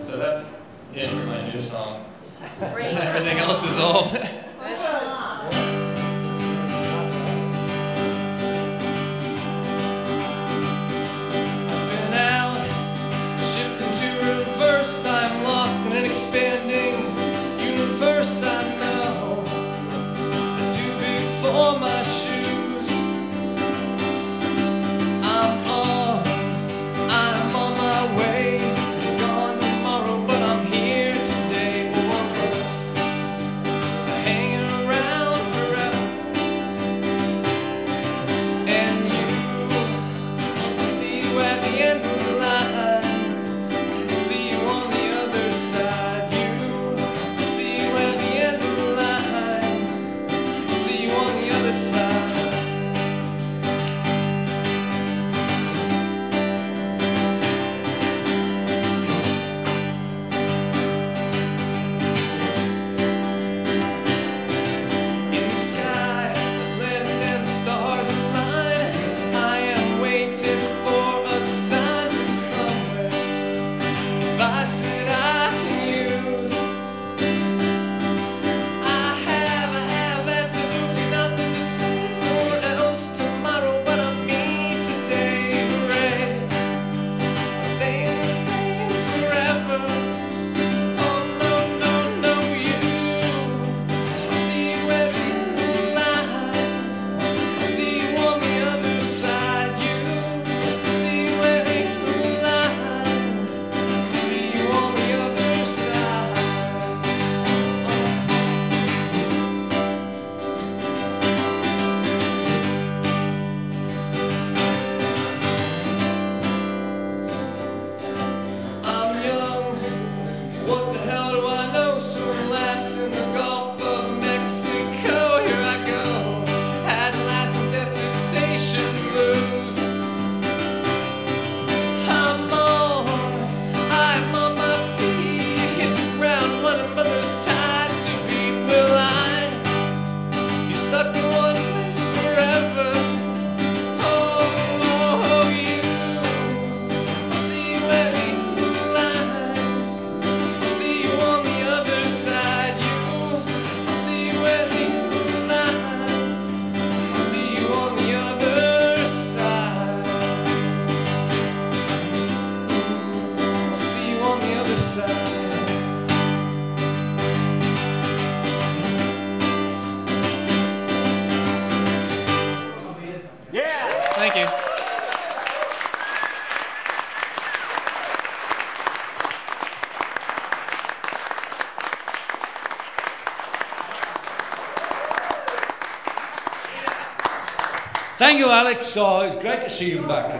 So that's it for my new song. Everything else is old. saying Yeah. Thank you. Thank you, Alex. Uh, it's great to see you back.